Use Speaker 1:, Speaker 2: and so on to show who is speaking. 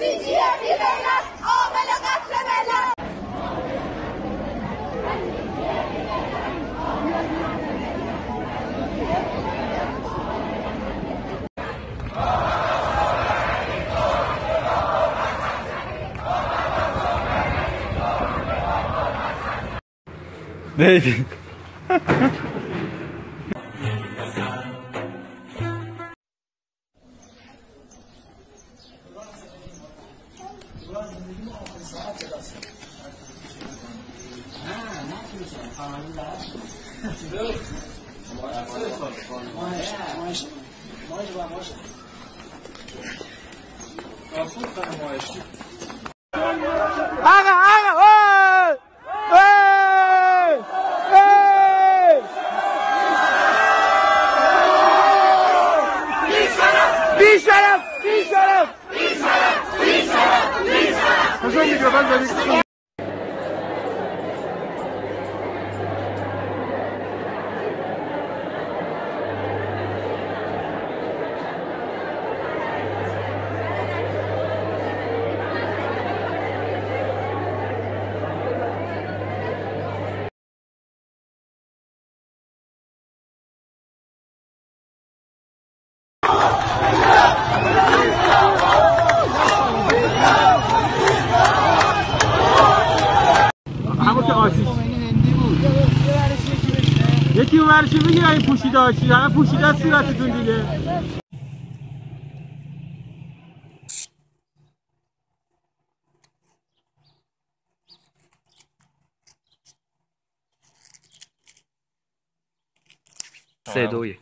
Speaker 1: sinciye. Neydi? بسیجی بی غیرت عامل قتل ملت
Speaker 2: Baby. Aga, aga, oi! Oi! Oi! بی شرف بی شرف Göbel beni آسیش یکی اون ورشی بگیر این پوشیده هاشی همه پوشیده صورتتون دیگه.
Speaker 3: سه دوی